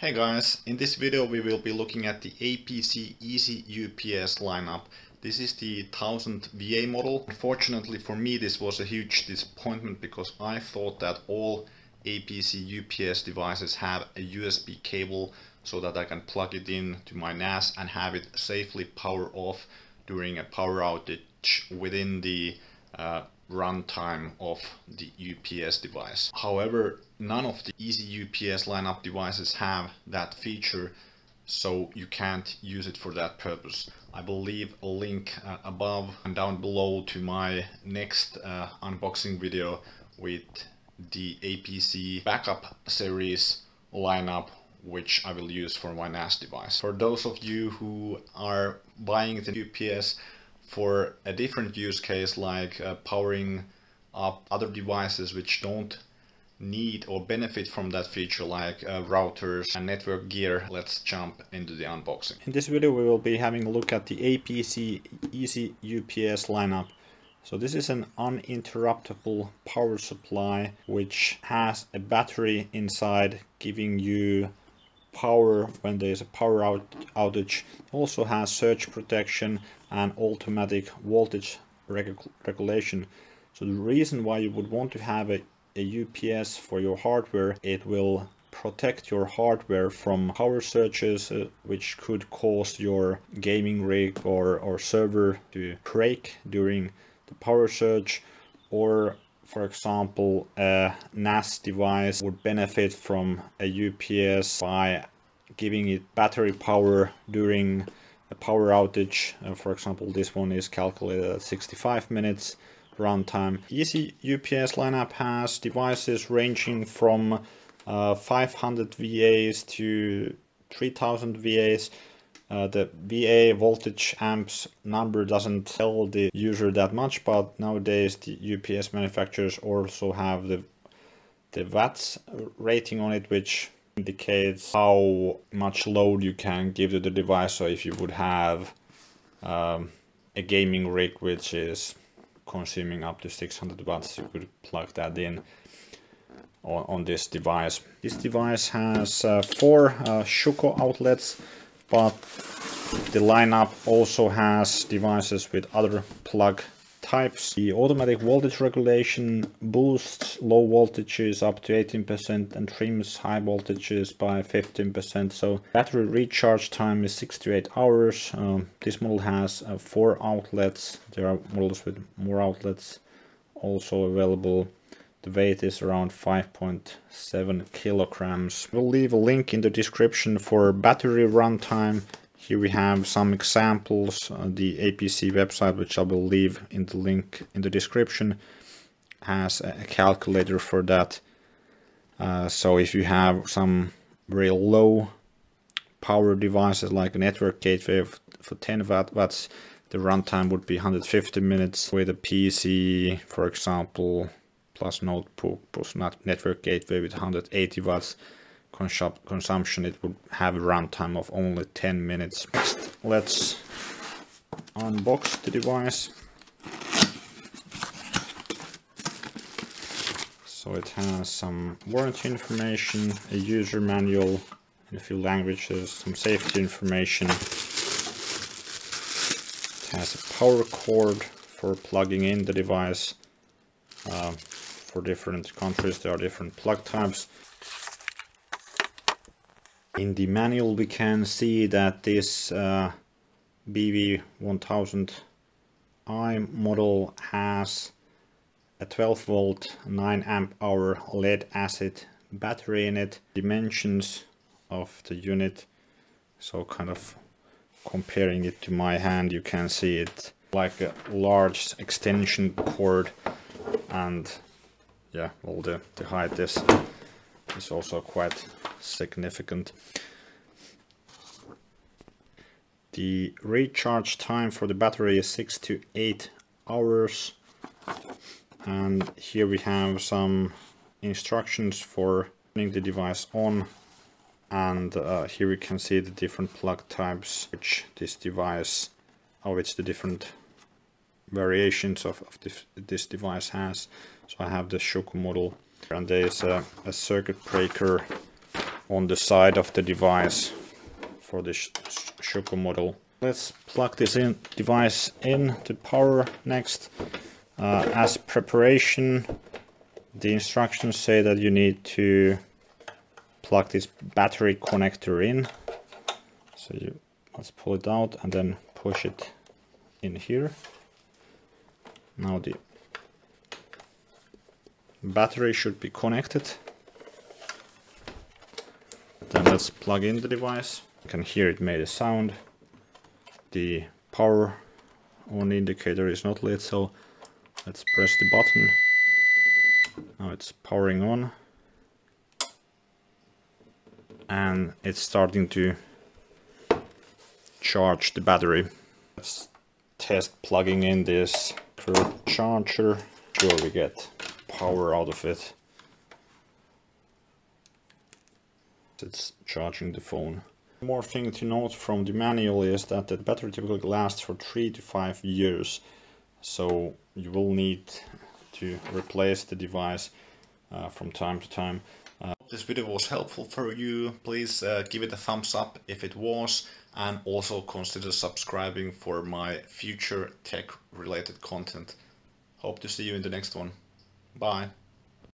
Hey guys, in this video we will be looking at the APC Easy UPS lineup. This is the 1000 VA model. Unfortunately for me this was a huge disappointment because I thought that all APC UPS devices have a USB cable so that I can plug it in to my NAS and have it safely power off during a power outage within the uh, runtime of the UPS device. However, none of the Easy UPS lineup devices have that feature so you can't use it for that purpose. I will leave a link uh, above and down below to my next uh, unboxing video with the APC backup series lineup which I will use for my NAS device. For those of you who are buying the UPS for a different use case like uh, powering up other devices which don't need or benefit from that feature like uh, routers and network gear, let's jump into the unboxing. In this video we will be having a look at the APC Easy UPS lineup. So this is an uninterruptible power supply which has a battery inside giving you power when there is a power out outage. Also has surge protection and automatic voltage reg regulation. So the reason why you would want to have a, a UPS for your hardware, it will protect your hardware from power surges uh, which could cause your gaming rig or, or server to break during the power surge or for example, a NAS device would benefit from a UPS by giving it battery power during a power outage. Uh, for example, this one is calculated at 65 minutes runtime. Easy UPS lineup has devices ranging from uh, 500 VAs to 3000 VAs. Uh, the VA voltage amps number doesn't tell the user that much, but nowadays the UPS manufacturers also have the the watts rating on it, which indicates how much load you can give to the device. So if you would have um, a gaming rig which is consuming up to 600 watts, you could plug that in on, on this device. This device has uh, four uh, Schuko outlets but the lineup also has devices with other plug types. The automatic voltage regulation boosts low voltages up to 18% and trims high voltages by 15%. So battery recharge time is 6 to 8 hours. Um, this model has uh, 4 outlets. There are models with more outlets also available. The weight is around 5.7 kilograms. We'll leave a link in the description for battery runtime. Here we have some examples. Uh, the APC website, which I will leave in the link in the description, has a calculator for that. Uh, so if you have some very low power devices like a network gateway for 10 watts, the runtime would be 150 minutes. With a PC, for example, plus notebook plus network gateway with 180 watts consumption it would have a runtime of only 10 minutes. Let's unbox the device. So it has some warranty information a user manual in a few languages some safety information. It has a power cord for plugging in the device. Uh, for different countries there are different plug types. In the manual we can see that this uh, BV1000i model has a 12 volt 9 amp hour lead acid battery in it. Dimensions of the unit so kind of comparing it to my hand you can see it like a large extension cord and yeah, all the, the height is, is also quite significant. The recharge time for the battery is 6 to 8 hours. And here we have some instructions for turning the device on. And uh, here we can see the different plug types which this device, of which the different variations of, of this, this device has. So I have the Schuko model and there's a, a circuit breaker on the side of the device for this Schuko model. Let's plug this in device in to power next. Uh, as preparation, the instructions say that you need to plug this battery connector in. So you let's pull it out and then push it in here. Now the battery should be connected. Then let's plug in the device. You can hear it made a sound. The power on indicator is not lit, so let's press the button. Now it's powering on. And it's starting to charge the battery. Let's test plugging in this charger. Sure we get power out of it. It's charging the phone. One more thing to note from the manual is that the battery typically lasts for 3 to 5 years. So you will need to replace the device uh, from time to time. This video was helpful for you. Please uh, give it a thumbs up if it was and also consider subscribing for my future tech related content. Hope to see you in the next one. Bye.